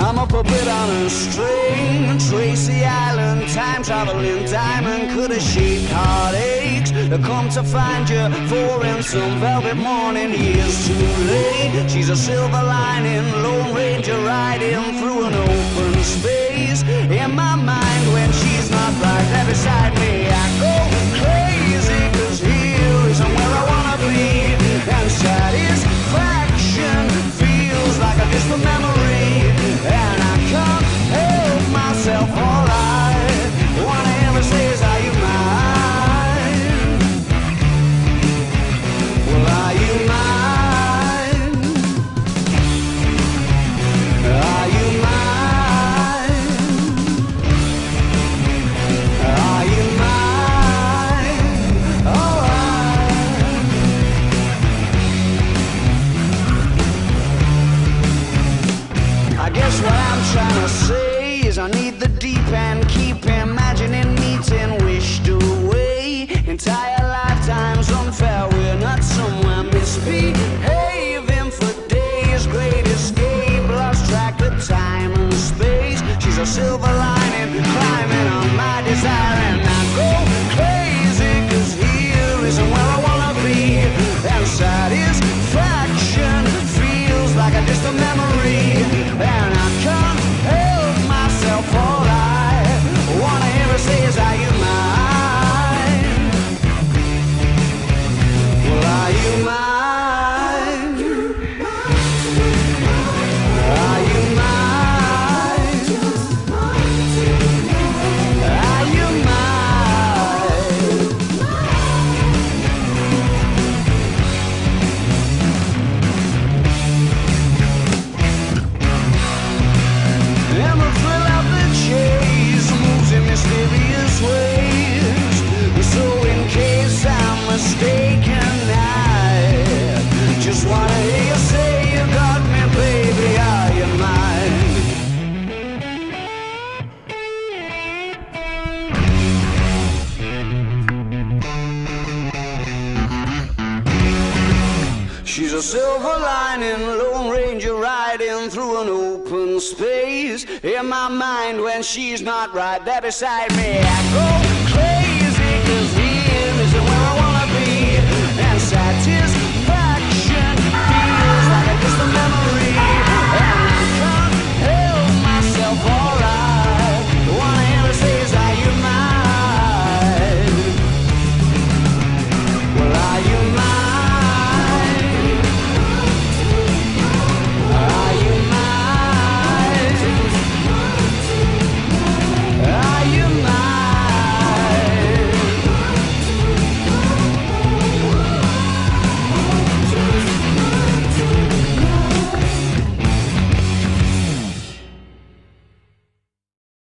I'm a puppet on a string. Tracy Island, time traveling diamond could have shaped heartaches. I come to find you for in some velvet morning. Years too late. She's a silver lining, Lone Ranger riding through an open space. In my mind, when she's not right there beside me, guess what I'm trying to say is I need the deep end. Keep imagining meeting wished away. She's a silver lining, Lone Ranger riding through an open space. In my mind, when she's not right there beside me, I go